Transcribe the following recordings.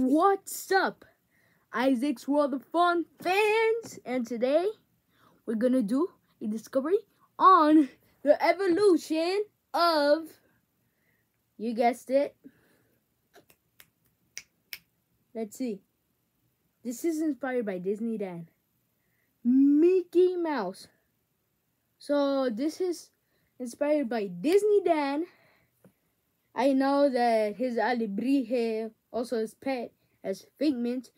What's up, Isaac's World of Fun fans? And today we're gonna do a discovery on the evolution of, you guessed it. Let's see. This is inspired by Distory Dan. Mickey Mouse. So this is inspired by Distory Dan. I know that his alebrije also his pet as Figment.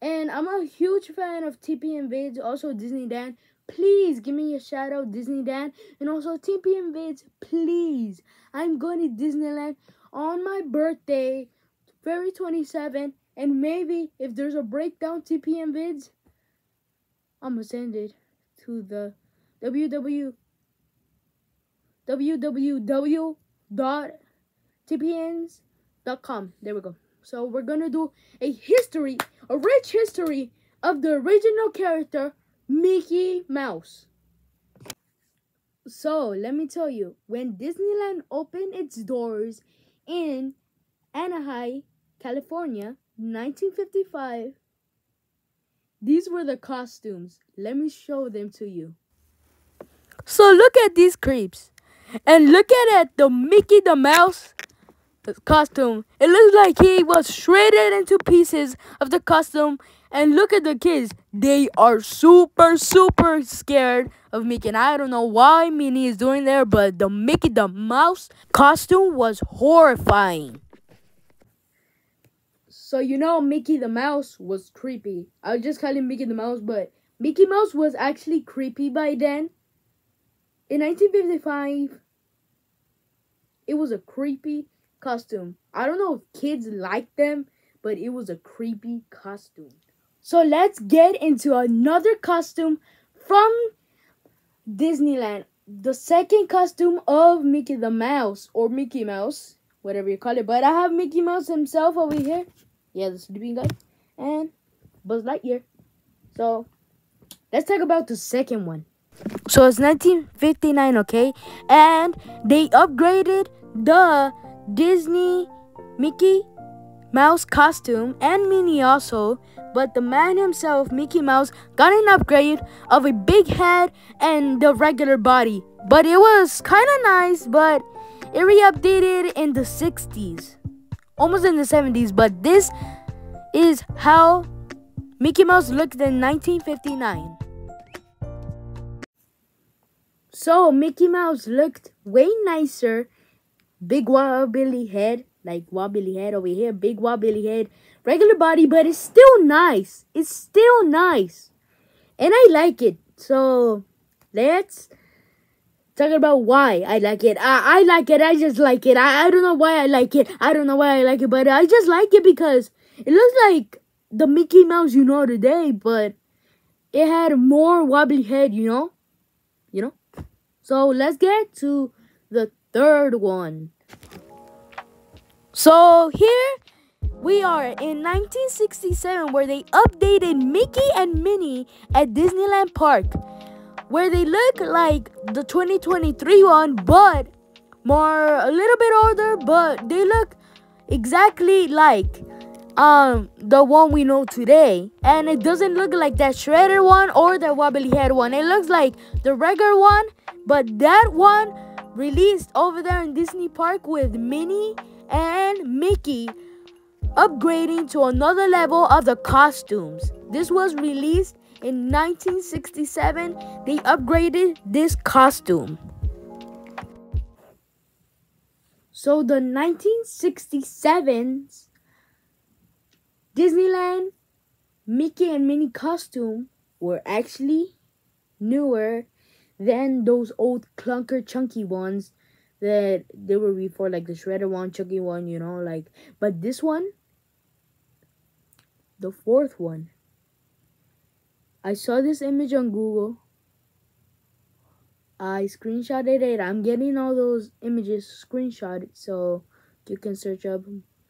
And I'm a huge fan of TPM Vids, also Distory Dan. Please give me a shout out, Distory Dan. And also TPM Vids, please. I'm going to Disneyland on my birthday, February 27. And maybe if there's a breakdown TPM vids, I'm gonna send it to the www www.tpns.com. There we go. So we're gonna do a history, a rich history of the original character Mickey Mouse. So let me tell you, when Disneyland opened its doors in Anaheim, California, 1955, these were the costumes. Let me show them to you. So look at these creeps. And look at it, the Mickey the Mouse costume. It looks like he was shredded into pieces of the costume. And look at the kids. They are super, super scared of Mickey. And I don't know why Minnie is doing there, but the Mickey the Mouse costume was horrifying. So you know Mickey the Mouse was creepy. I was just call him Mickey the Mouse, but Mickey Mouse was actually creepy by then. In 1955, it was a creepy costume. I don't know if kids like them, but it was a creepy costume. So let's get into another costume from Disneyland. The second costume of Mickey the Mouse, or Mickey Mouse, whatever you call it. But I have Mickey Mouse himself over here yeah, the sleeping guy, and Buzz Lightyear. So let's talk about the second one. So it's 1959, okay, and they upgraded the Disney Mickey Mouse costume and Minnie also, but the man himself, Mickey Mouse, got an upgrade of a big head and the regular body. But it was kind of nice, but it re-updated in the 60s almost in the 70s, but this is how Mickey Mouse looked in 1959. So Mickey Mouse looked way nicer. Big wobbly head, like wobbly head over here, big wobbly head, regular body, but it's still nice. It's still nice. And I like it. So let's talking about why I like it. I, I like it. I just like it. I, I don't know why I like it. I don't know why I like it, but I just like it because it looks like the Mickey Mouse you know today, but it had more wobbly head, you know? You know? So let's get to the third one. So here we are in 1967 where they updated Mickey and Minnie at Disneyland Park where they look like the 2023 one, but more a little bit older, but they look exactly like um the one we know today. And it doesn't look like that shredded one or the wobbly head one. It looks like the regular one, but that one released over there in Disney Park with Minnie and Mickey upgrading to another level of the costumes. This was released in 1967, they upgraded this costume. So the 1967's Disneyland Mickey and Minnie costume were actually newer than those old clunker chunky ones that they were before like the shredder one chunky one you know like but this one the fourth one I saw this image on Google. I screenshotted it. I'm getting all those images screenshotted so you can search up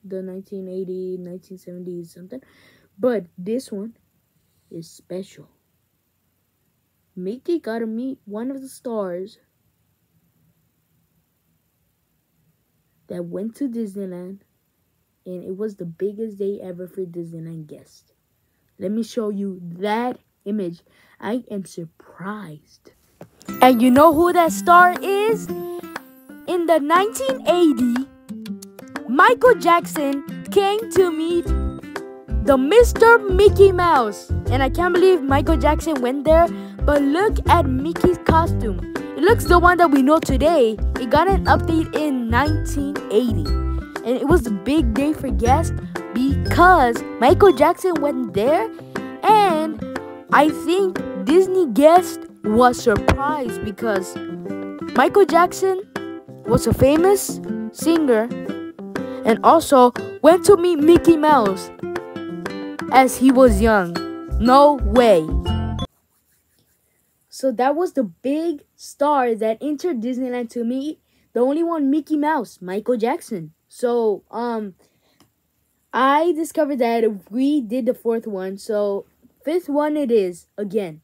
the 1980, 1970s, something. But this one is special. Mickey got to meet one of the stars that went to Disneyland and it was the biggest day ever for Disneyland guests. Let me show you that image. I am surprised. And you know who that star is? In the 1980, Michael Jackson came to meet the Mr. Mickey Mouse. And I can't believe Michael Jackson went there. But look at Mickey's costume. It looks the one that we know today. It got an update in 1980. And it was a big day for guests because Michael Jackson went there. And I think Disney guest was surprised because Michael Jackson was a famous singer and also went to meet Mickey Mouse as he was young. No way. So that was the big star that entered Disneyland to me. the only one Mickey Mouse, Michael Jackson. So um I discovered that we did the fourth one. So fifth one it is again.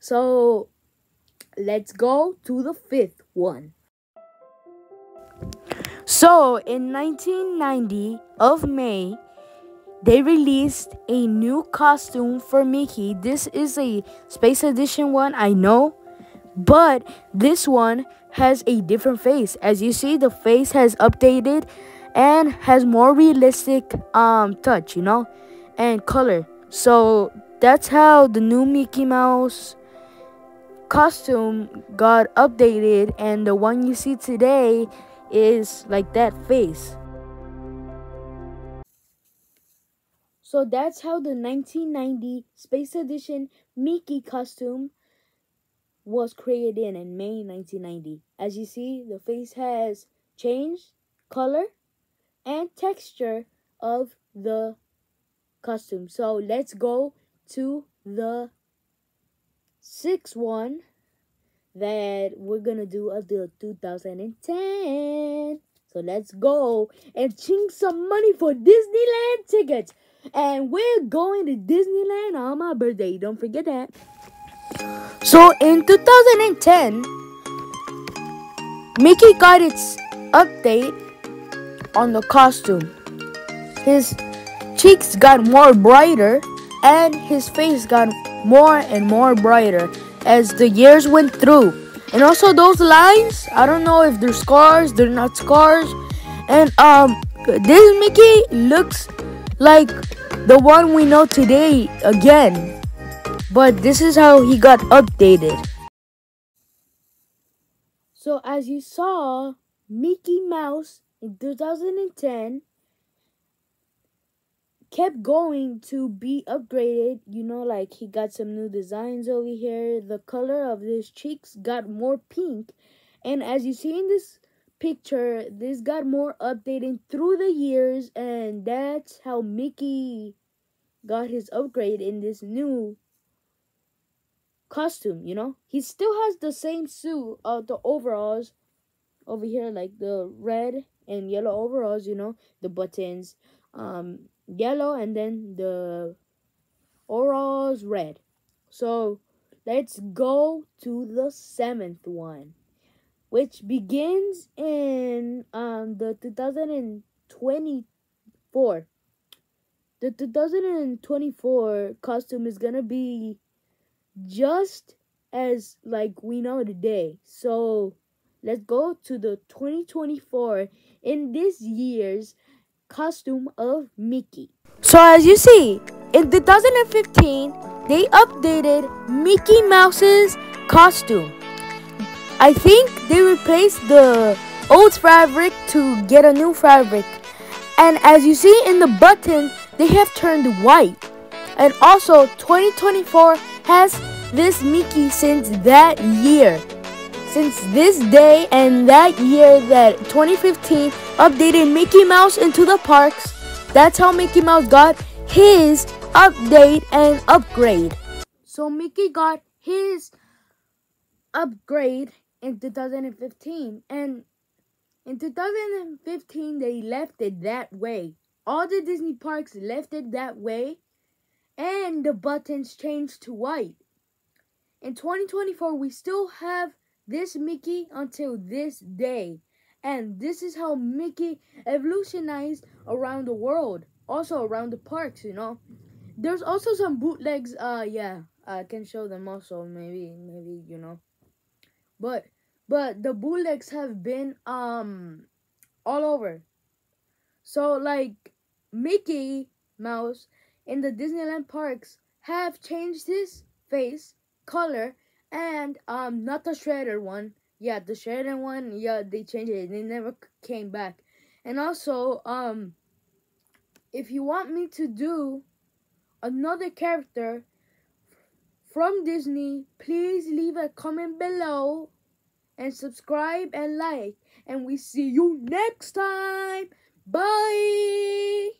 So let's go to the fifth one. So in 1990 of May, they released a new costume for Mickey. This is a Space Edition one, I know, but this one has a different face. As you see, the face has updated and has more realistic um touch, you know, and color. So that's how the new Mickey Mouse costume got updated and the one you see today is like that face. So that's how the 1990 Space Edition Mickey costume was created in May 1990. As you see, the face has changed color and texture of the costume. So let's go to the sixth one that we're gonna do until 2010. So let's go and ching some money for Disneyland tickets. And we're going to Disneyland on my birthday. Don't forget that. So in 2010, Mickey got its update on the costume. His cheeks got more brighter and his face got more and more brighter as the years went through. And also those lines, I don't know if they're scars, they're not scars. And um this Mickey looks like the one we know today again. But this is how he got updated. So as you saw, Mickey Mouse in 2010 kept going to be upgraded. You know, like he got some new designs over here. The color of his cheeks got more pink. And as you see in this picture, this got more updated through the years. And that's how Mickey got his upgrade in this new costume, you know? He still has the same suit, uh, the overalls over here, like the red and yellow overalls, you know, the buttons. Um, yellow and then the overalls red. So let's go to the seventh one, which begins in um the 2024. The 2024 costume is gonna be just as like we know today. So let's go to the 2024 in this year's costume of Mickey. So as you see, in 2015, they updated Mickey Mouse's costume. I think they replaced the old fabric to get a new fabric. And as you see in the buttons, they have turned white. And also 2024 has this Mickey since that year. Since this day and that year that 2015 updated Mickey Mouse into the parks, that's how Mickey Mouse got his update and upgrade. So Mickey got his upgrade in 2015 and in 2015 they left it that way. All the Disney parks left it that way and the buttons changed to white. In 2024 we still have this Mickey until this day. And this is how Mickey evolutionized around the world, also around the parks, you know. There's also some bootlegs, uh yeah, I can show them also maybe maybe, you know. But but the bootlegs have been um all over. So like Mickey Mouse in the Disneyland parks have changed his face color and um not the shredder one. Yeah the shredder one yeah they changed it. They never came back. And also um if you want me to do another character from disney please leave a comment below and subscribe and like and we see you next time. Bye